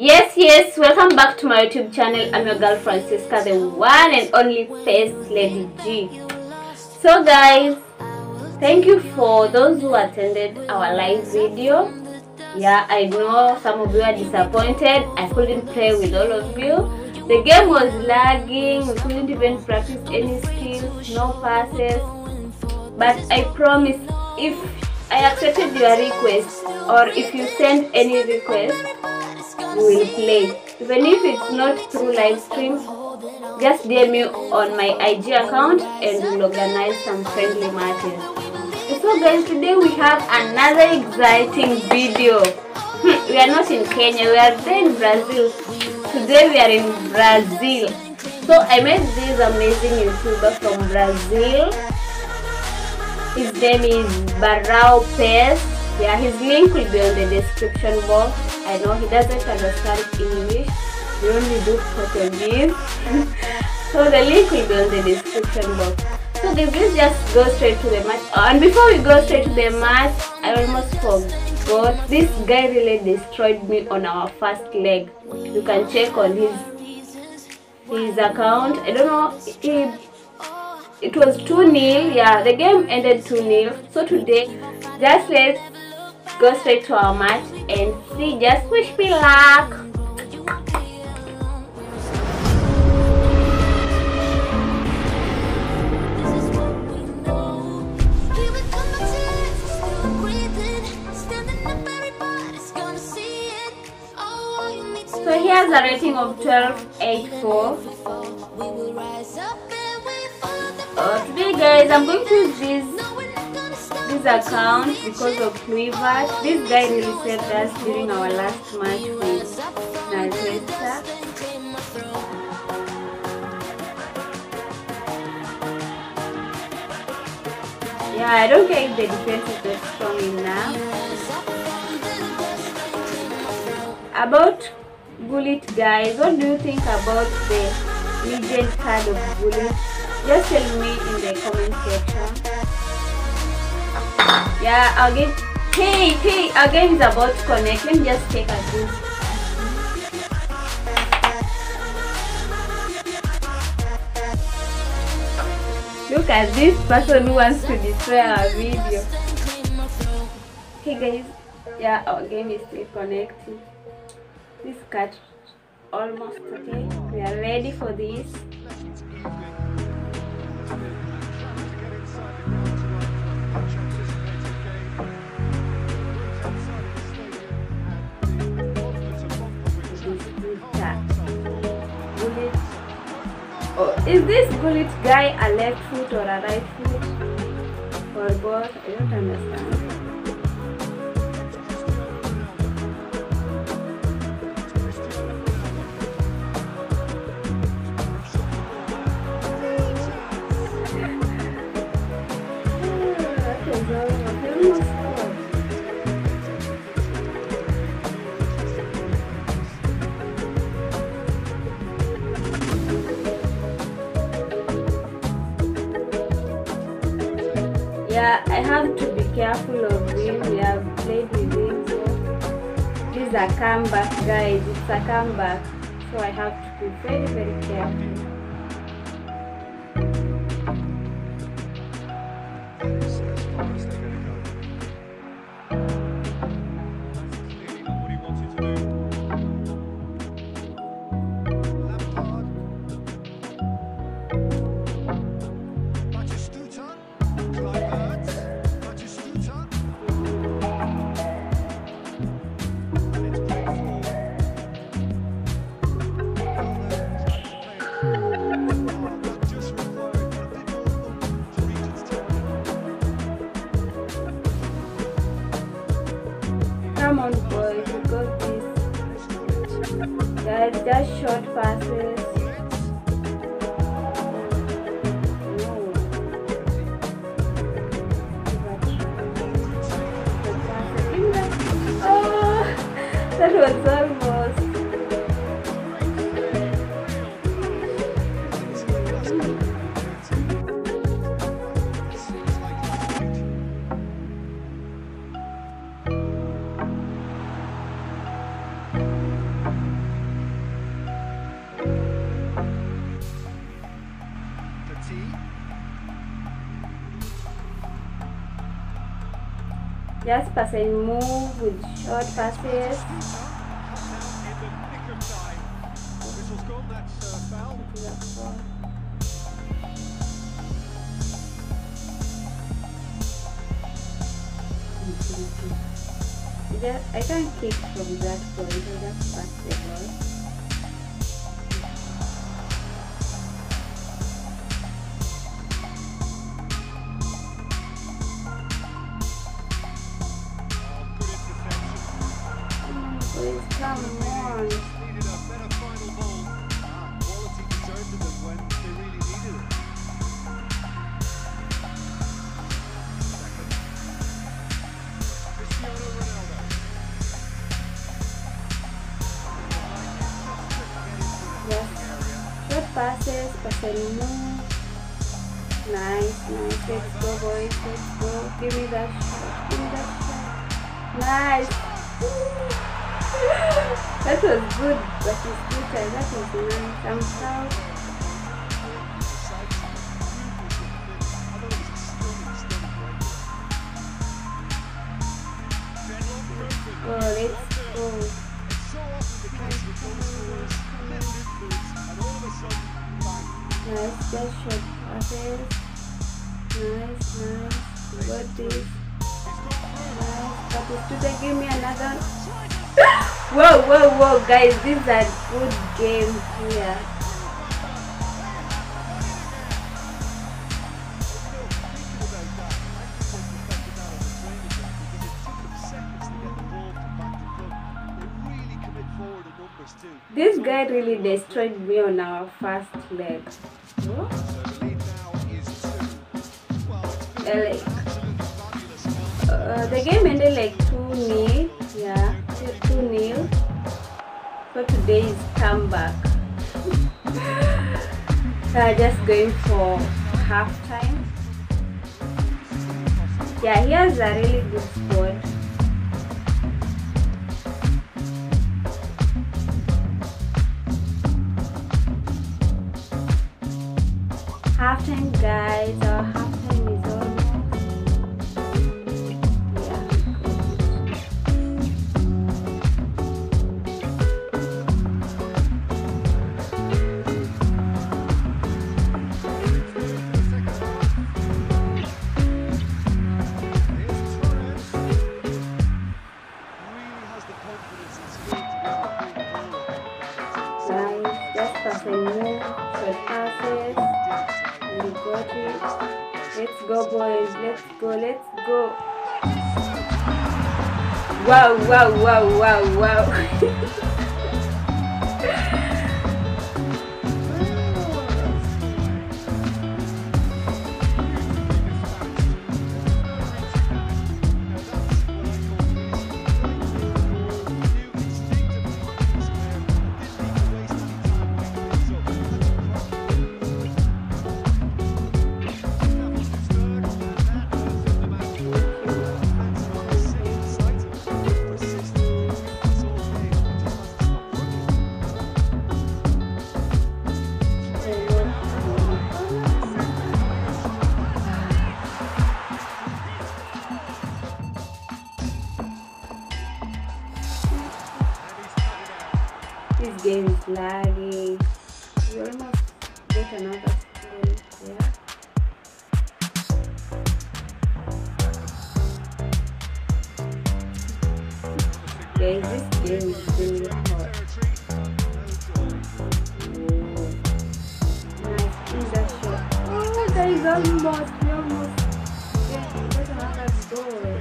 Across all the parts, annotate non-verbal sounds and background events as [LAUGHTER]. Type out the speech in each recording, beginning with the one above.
Yes, yes, welcome back to my YouTube channel. I'm your girl Francisca, the one and only first Lady G. So, guys, thank you for those who attended our live video. Yeah, I know some of you are disappointed. I couldn't play with all of you. The game was lagging, we couldn't even practice any skills, no passes. But I promise, if I accepted your request or if you send any request, will play. Even if it's not through live stream, just DM me on my IG account and we'll organize some friendly matches. So guys, today we have another exciting video. Hmm, we are not in Kenya, we are there in Brazil. Today we are in Brazil. So I met this amazing YouTuber from Brazil. His name is Barao Pes. Yeah, his link will be on the description box. I know he doesn't understand English. We only do Portuguese. [LAUGHS] so the link will be on the description box. So guys, let's just go straight to the match. And before we go straight to the match, I almost forgot. This guy really destroyed me on our first leg. You can check on his his account. I don't know. He, it was 2 nil. Yeah, the game ended 2 nil. So today, just let's go straight to our match and see. Just wish me luck. So here's a rating of 12.84. Uh, today guys, I'm going to use this account because of Quiver. This guy really saved us during our last match with Nazeta. Yeah, I don't care if the defense is not strong enough. About Gullit guys, what do you think about the legend card of Gullit? Just tell me in the comment section. Yeah, our game. Hey, hey, our game is about to connect. Let me just check at this. Look at this person who wants to destroy our video. Hey guys, yeah, our game is still connecting. This cut almost okay. We are ready for this. Is this bullet guy a left foot or a right foot? Or both? I don't understand. Yeah i have to be careful of him. We have played with him so this is a comeback guys it's a comeback so i have to be very very careful Come on, boys, you got this. Guys, just short passes. Oh, [LAUGHS] that was almost. Just pass move with short passes. I can't kick from that point, I just pass the ball. Passes, move. Nice, nice. Let's go, boys. Let's go. Give me that shot. Give me that shot. Nice. That was good, but it's good. That was nice. I'm proud. Go, let's go. Nice, just passes. Nice, nice. Got this. Nice. But they give me another. Whoa, whoa, whoa, guys. This is a good game here. This guy really destroyed me on our first leg. Uh, uh, the game ended like So today is comeback. uh, just going for half time. Yeah, here's a really good squad. halftime guys our halftime is let's go boys let's go let's go wow wow wow wow wow This game is laggy. We almost get another goal there. Guys, this game is really hot. Nice, in that shot. Oh, guys, almost, we almost get, get another goal.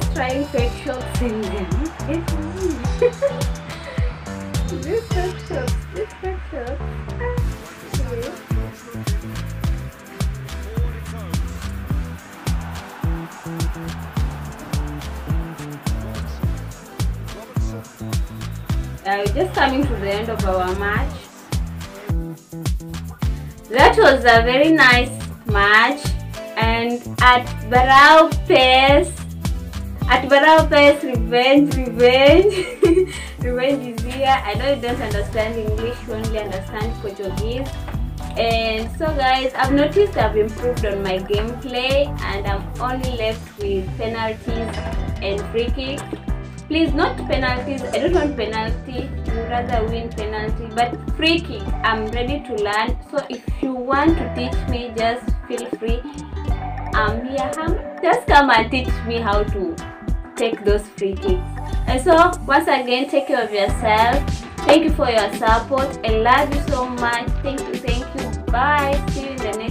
Just trying in them. It's me. [LAUGHS] this shots, this. Okay. Uh, just coming to the end of our match. That was a very nice match and at Barao Pace, at Barao Pace, revenge, revenge, [LAUGHS] revenge is here. I know you don't understand English, you only understand Portuguese. And so guys, I've noticed I've improved on my gameplay and I'm only left with penalties and free kicks. Please, not penalties. I don't want penalty. I'd rather win penalty. But free kick, I'm ready to learn. So if you want to teach me, just feel free. I'm here. Just come and teach me how to take those free kicks. And so once again, take care of yourself. Thank you for your support. I love you so much. Thank you. Thank you. Bye. See you.